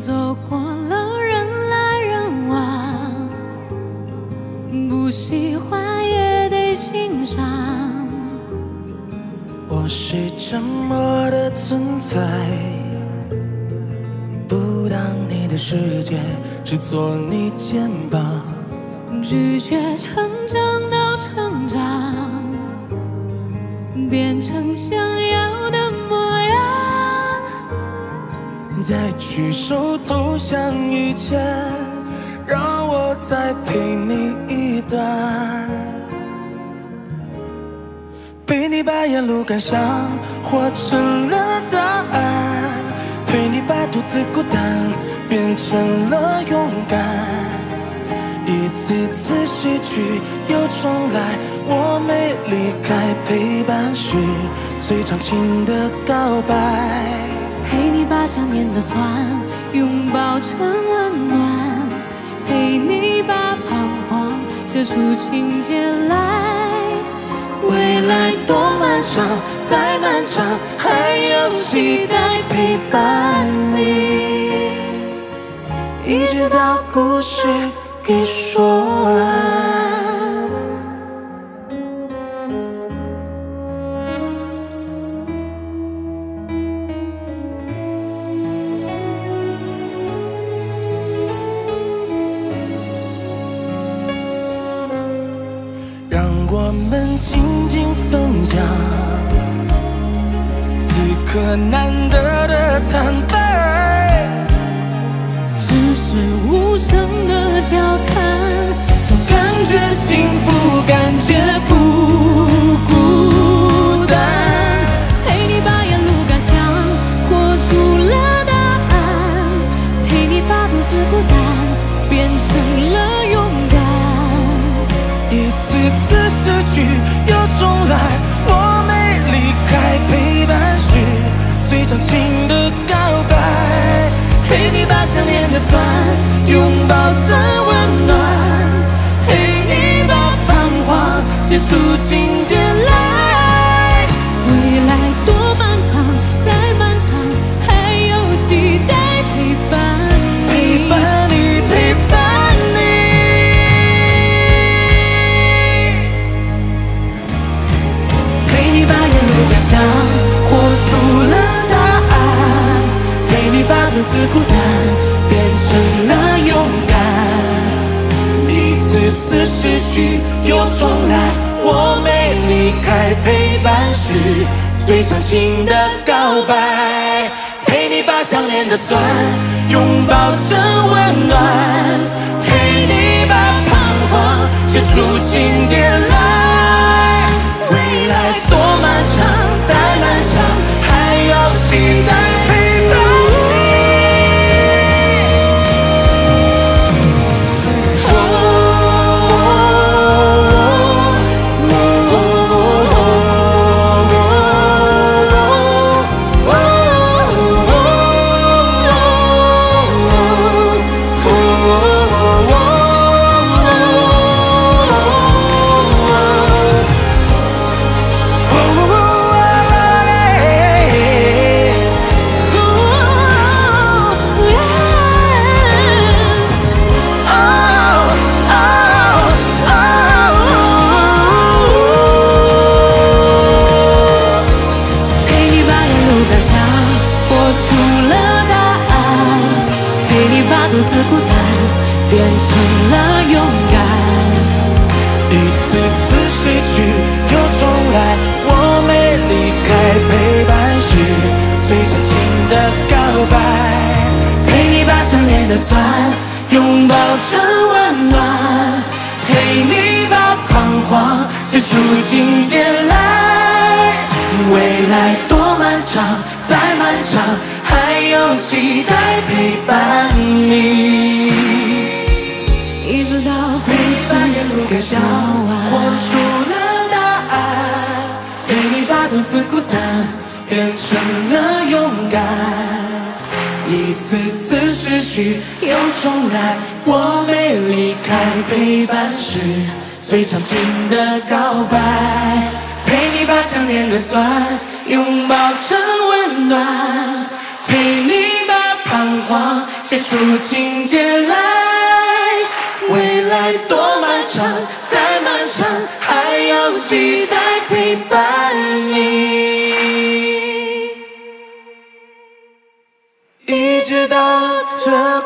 走过了人来人往，不喜欢也得欣赏。我是沉默的存在，不当你的世界，只做你肩膀。拒绝成长到成长，变成想要的。在举手投降以前，让我再陪你一段，陪你把沿路感想活成了答案，陪你把独自孤单变成了勇敢。一次次失去又重来，我没离开，陪伴是最长情的告白。陪你把想念的酸拥抱成温暖，陪你把彷徨写出情节来。未来多漫长，再漫长，还有期待陪伴你，一直到故事。给说完，我们静静分享此刻难得的坦白，只是无声的。交谈，感觉幸福，感觉不一次次失去又重来，我没离开，陪伴是最长情的告白。陪你把想念的酸拥抱成温暖，陪你把彷徨写出情重来，我没离开，陪伴是最长情的告白。陪你把想念的酸拥抱成的酸拥抱成温暖，陪你把彷徨写出情节来。未来多漫长，再漫长。还有期待陪伴你，一直到陪你把沿路感想活出了答案，陪你把独自孤单变成了次次失去又重来，我没离开，陪伴是最长情的告白。陪你把想念的酸拥抱成温暖。陪你把彷徨，写出情节来。未来多漫长，再漫长，还有期待陪伴你，这